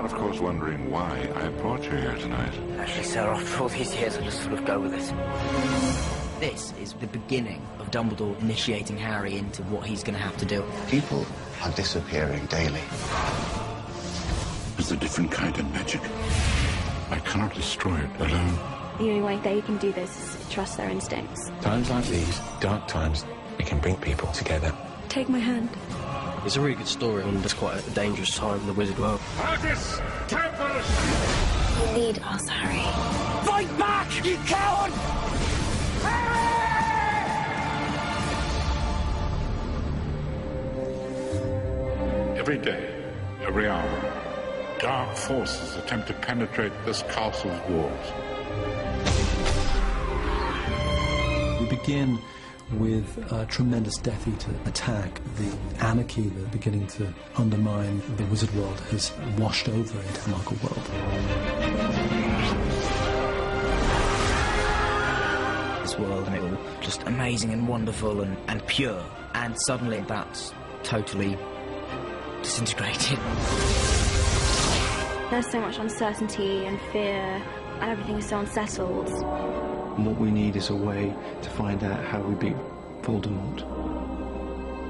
are, of course, wondering why I brought you here tonight. Actually, sir, after all these years, I just sort of go with it. This is the beginning of Dumbledore initiating Harry into what he's going to have to do. People are disappearing daily. It's a different kind of magic. I cannot destroy it alone. The only way they can do this is trust their instincts. Times like these, dark times, it can bring people together. Take my hand. It's a really good story, and it's quite a dangerous time in the wizard world. Artis Tempus! Lead us, Harry. Fight back, you coward! Every day, every hour, dark forces attempt to penetrate this castle's walls. We begin with a tremendous Death Eater attack. The anarchy that's beginning to undermine the wizard world has washed over into the Muggle world. This world, and it all just amazing and wonderful and, and pure. And suddenly that's totally disintegrated. There's so much uncertainty and fear, and everything is so unsettled. And what we need is a way to find out how we beat Voldemort.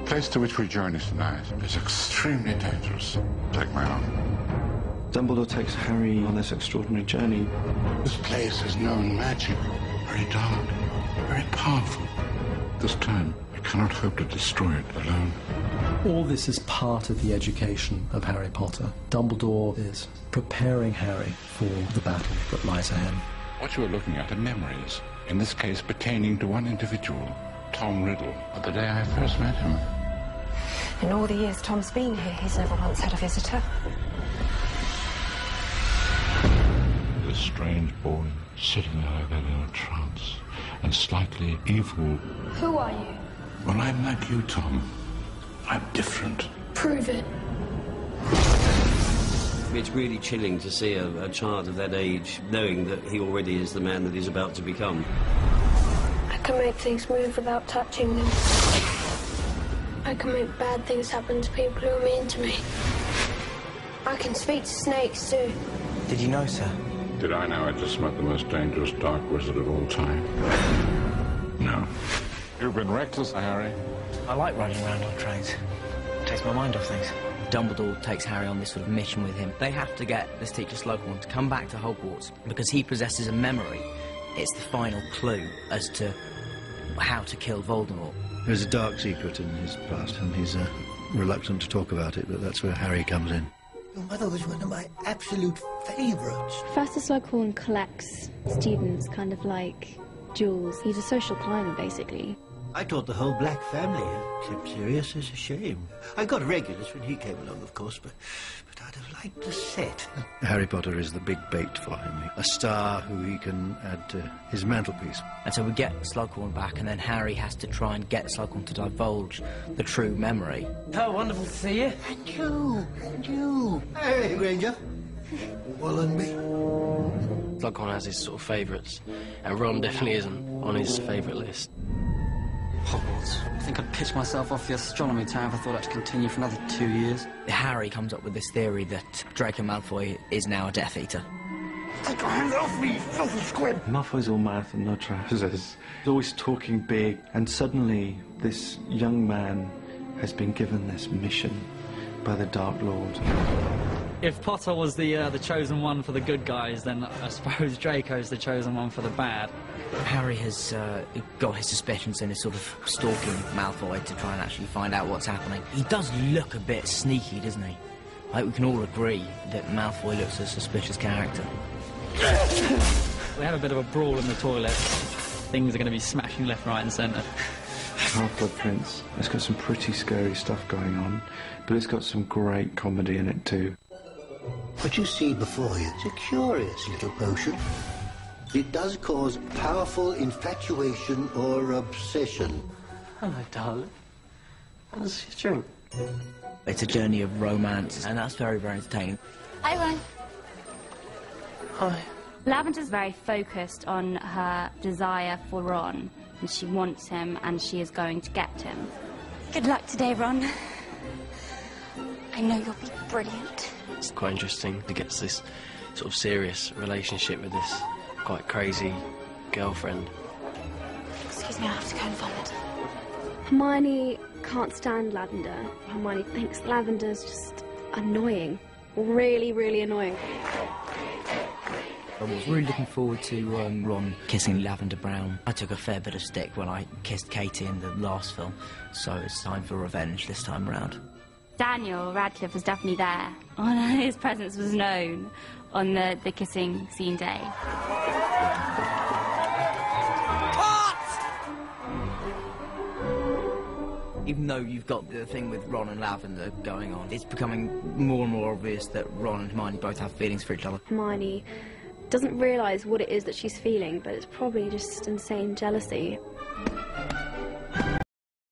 The place to which we journey tonight is extremely dangerous. Take my arm. Dumbledore takes Harry on this extraordinary journey. This place has known magic. Very dark, very powerful. This time, I cannot hope to destroy it alone. All this is part of the education of Harry Potter. Dumbledore is preparing Harry for the battle that lies ahead. What you are looking at are memories, in this case pertaining to one individual, Tom Riddle, of the day I first met him. In all the years Tom's been here, he's never once had a visitor. This strange boy sitting there like that in a trance and slightly evil. Who are you? Well, I'm like you, Tom. I'm different. Prove it. It's really chilling to see a, a child of that age knowing that he already is the man that he's about to become. I can make things move without touching them. I can make bad things happen to people who are mean to me. I can speak to snakes too. Did you know, sir? Did I know I just met the most dangerous dark wizard of all time? No. You've been reckless, Harry. I like riding around on trains. It takes my mind off things. Dumbledore takes Harry on this sort of mission with him. They have to get this teacher Slughorn to come back to Hogwarts because he possesses a memory. It's the final clue as to how to kill Voldemort. There's a dark secret in his past, and he's uh, reluctant to talk about it, but that's where Harry comes in. Your mother was one of my absolute favourites. Professor Slughorn collects students kind of like jewels. He's a social climber, basically. I taught the whole black family, except Sirius is a shame. I got Regulus when he came along, of course, but, but I'd have liked the set. Harry Potter is the big bait for him, a star who he can add to his mantelpiece. And so we get Slughorn back, and then Harry has to try and get Slughorn to divulge the true memory. Oh, wonderful to see you. And you, and you. Hey, Granger. well, and me. Slughorn has his sort of favourites, and Ron definitely isn't on his favourite list. Hogwarts. I think I'd pitch myself off the astronomy tower if I thought I'd continue for another two years. Harry comes up with this theory that Draco Malfoy is now a Death Eater. Take your hands off me, filthy squib! Malfoy's all mouth and no trousers. He's always talking big, and suddenly this young man has been given this mission by the Dark Lord. If Potter was the uh, the chosen one for the good guys, then I suppose Draco's the chosen one for the bad. Harry has uh, got his suspicions and is sort of stalking Malfoy to try and actually find out what's happening. He does look a bit sneaky, doesn't he? Like, we can all agree that Malfoy looks a suspicious character. We have a bit of a brawl in the toilet. Things are going to be smashing left, right, and centre. Half-Blood Prince. It's got some pretty scary stuff going on, but it's got some great comedy in it too. What you see before you is a curious little potion. It does cause powerful infatuation or obsession. Hello, darling. How's your drink? It's a journey of romance, and that's very, very entertaining. Hi, Ron. Hi. Lavender's very focused on her desire for Ron, and she wants him, and she is going to get him. Good luck today, Ron. I know you'll be brilliant. It's quite interesting to get to this sort of serious relationship with this quite crazy girlfriend. Excuse me, I have to go and vomit. Hermione can't stand Lavender. Hermione thinks Lavender's just annoying. Really, really annoying. I was really looking forward to um, Ron kissing Lavender Brown. I took a fair bit of stick when I kissed Katie in the last film, so it's time for revenge this time round. Daniel Radcliffe was definitely there. His presence was known on the, the kissing scene day. Even though you've got the thing with Ron and Lavender going on, it's becoming more and more obvious that Ron and Hermione both have feelings for each other. Hermione doesn't realise what it is that she's feeling, but it's probably just insane jealousy.